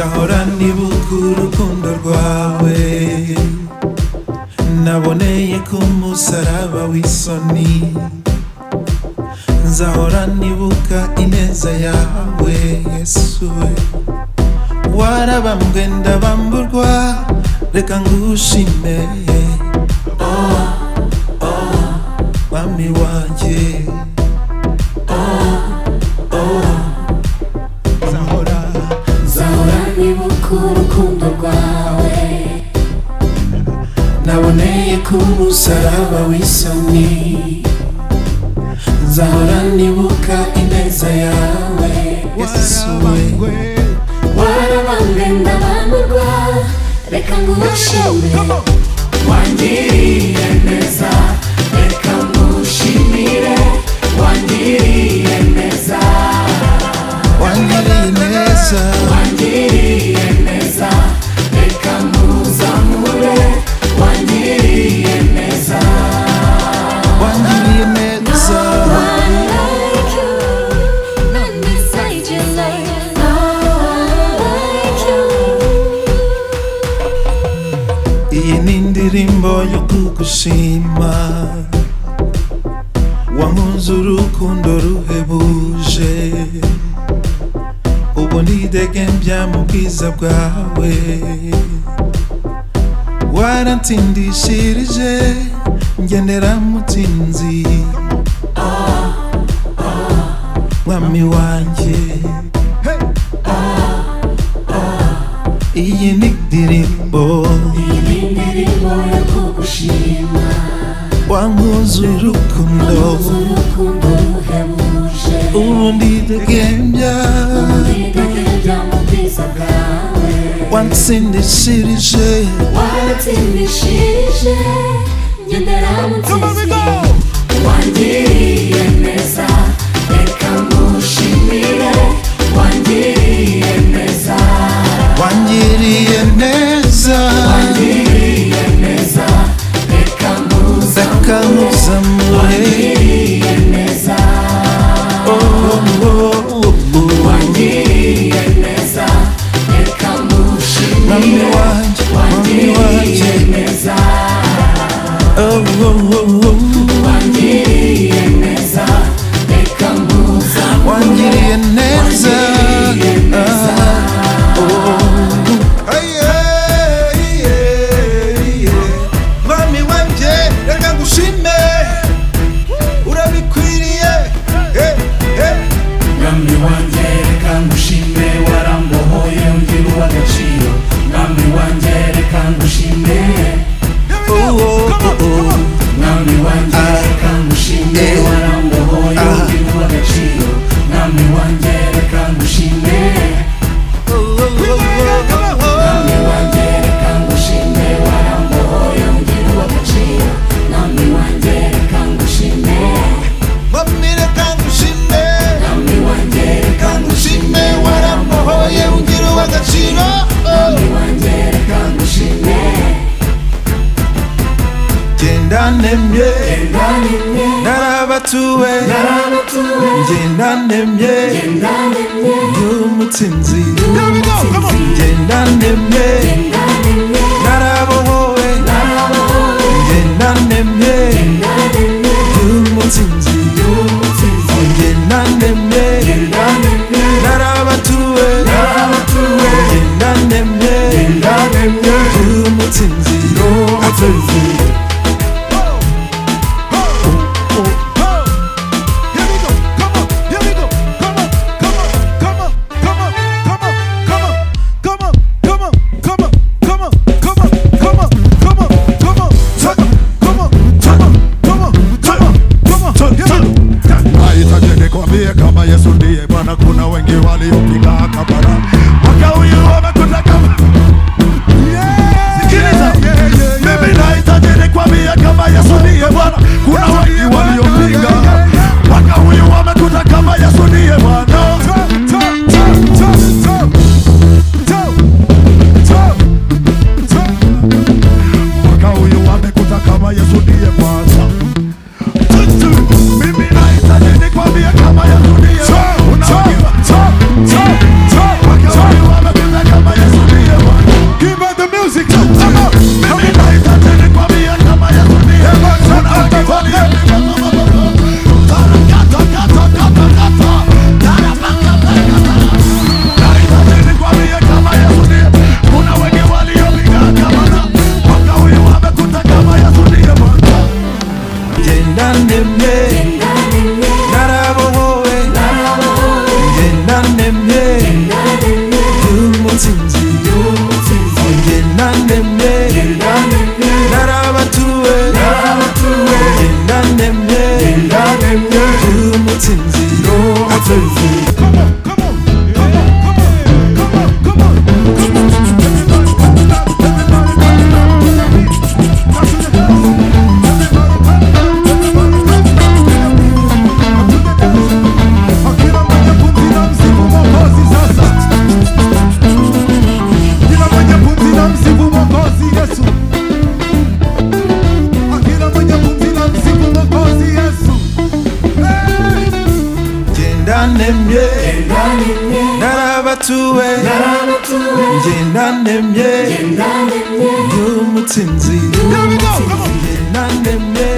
nzahorana ibuka urukundo rwawe naboneye ku musaraba w'isoni nzahorana nibuka ineza yawe yesu we warabambwe ndabamburwa reka ngushime naboneye ku musaraba w'isoni. Nzahora nibuka ineza yawe. Yesuwe. Warabambwe ndabandurwa reka ngubashime wangiriye neza. indirimbo yo kugushima wankunze urukundo ruhebuje ubu ndidegembya mu bwiza bwawe. Warantindishirije ngenera mutsinzi wanguzurukundo undidegembya wansindishirije wansindishirije ngendera mu ngendanemye narabatuwe ngendanemye ndi umutsinzi ngendanemye niambie Bwana, kuna wengi waliopiga kabara. Mwaka huyu wame nanemye narabatuwe nge nanemye ndi umutsinzi nge nanemye